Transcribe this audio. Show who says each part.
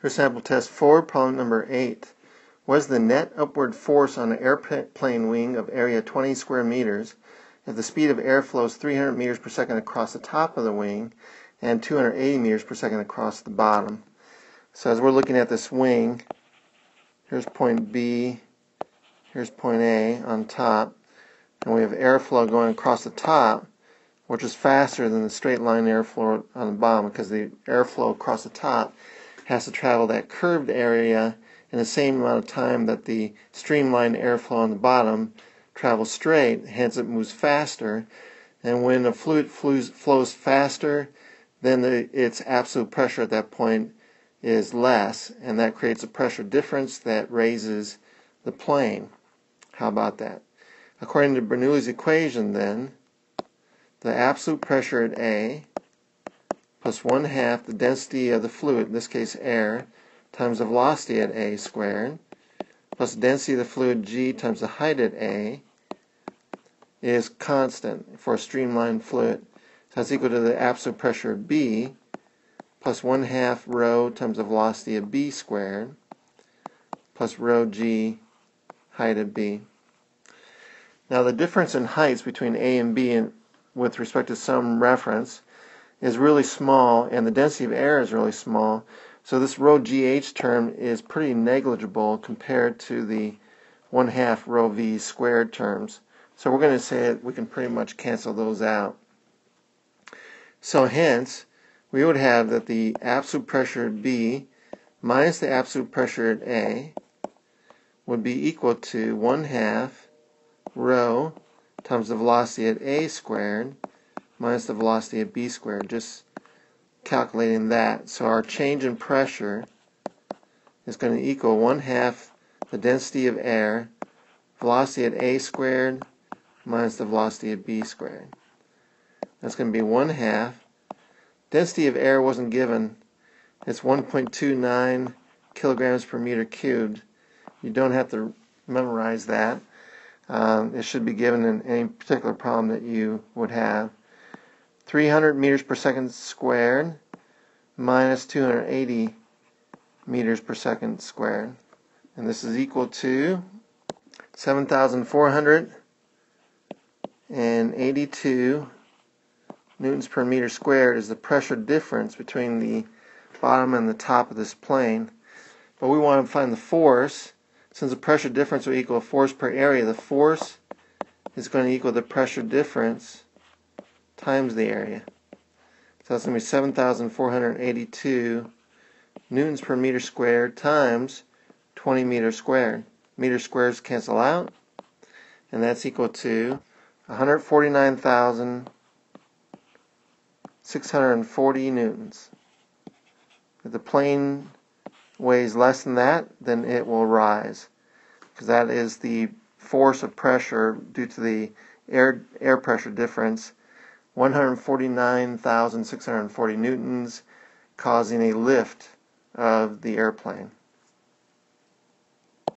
Speaker 1: Here's sample test 4, problem number 8. was the net upward force on an airplane wing of area 20 square meters if the speed of air flows 300 meters per second across the top of the wing and 280 meters per second across the bottom? So as we're looking at this wing, here's point B, here's point A on top, and we have airflow going across the top, which is faster than the straight line airflow on the bottom because the airflow across the top has to travel that curved area in the same amount of time that the streamlined airflow on the bottom travels straight, hence it moves faster. And when a fluid flows, flows faster, then the, its absolute pressure at that point is less, and that creates a pressure difference that raises the plane. How about that? According to Bernoulli's equation, then, the absolute pressure at A plus 1 half the density of the fluid, in this case air, times the velocity at A squared, plus the density of the fluid G times the height at A, is constant for a streamlined fluid. So that's equal to the absolute pressure of B plus 1 half rho times the velocity of B squared plus rho G height of B. Now the difference in heights between A and B and with respect to some reference is really small and the density of air is really small. So this rho GH term is pretty negligible compared to the 1 half rho V squared terms. So we're going to say that we can pretty much cancel those out. So hence, we would have that the absolute pressure at B minus the absolute pressure at A would be equal to 1 half rho times the velocity at A squared minus the velocity at b squared, just calculating that. So our change in pressure is going to equal 1 half the density of air, velocity at a squared minus the velocity at b squared. That's going to be 1 half. Density of air wasn't given. It's 1.29 kilograms per meter cubed. You don't have to memorize that. Um, it should be given in any particular problem that you would have. 300 meters per second squared minus 280 meters per second squared. And this is equal to 7,482 newtons per meter squared is the pressure difference between the bottom and the top of this plane. But we want to find the force. Since the pressure difference will equal force per area, the force is going to equal the pressure difference times the area. So that's going to be 7,482 newtons per meter squared times 20 meters squared. Meter squares cancel out, and that's equal to 149,640 newtons. If the plane weighs less than that, then it will rise, because that is the force of pressure due to the air, air pressure difference 149,640 newtons, causing a lift of the airplane.